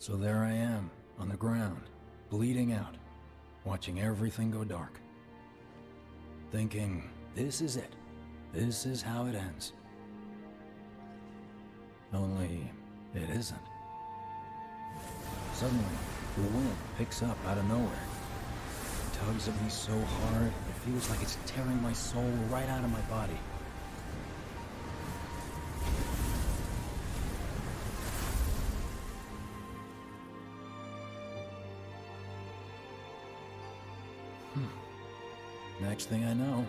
So there I am, on the ground, bleeding out, watching everything go dark. Thinking, this is it. This is how it ends. Only, it isn't. Suddenly, the wind picks up out of nowhere. It tugs at me so hard, it feels like it's tearing my soul right out of my body. Hmm. Next thing I know,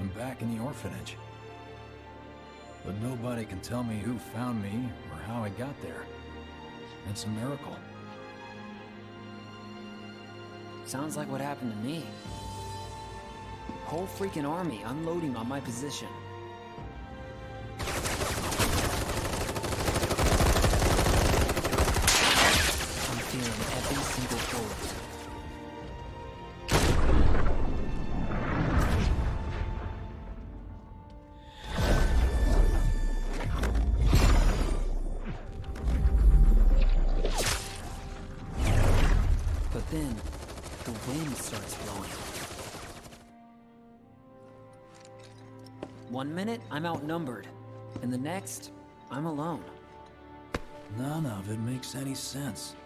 I'm back in the orphanage. But nobody can tell me who found me or how I got there. It's a miracle. Sounds like what happened to me. Whole freaking army unloading on my position. The wind starts blowing. One minute, I'm outnumbered. And the next, I'm alone. None of it makes any sense.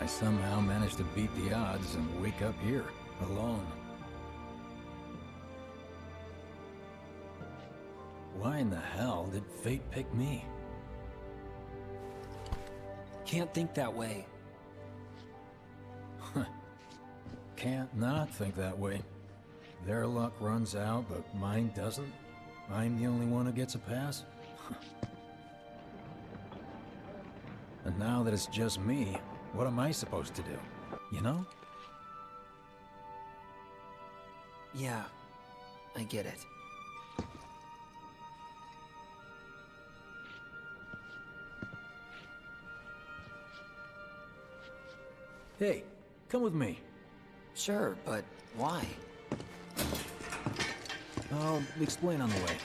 I somehow managed to beat the odds and wake up here, alone. Why in the hell did fate pick me? Can't think that way. Can't not think that way. Their luck runs out, but mine doesn't. I'm the only one who gets a pass. and now that it's just me, what am I supposed to do? You know? Yeah, I get it. Hey, come with me. Sure, but why? I'll explain on the way.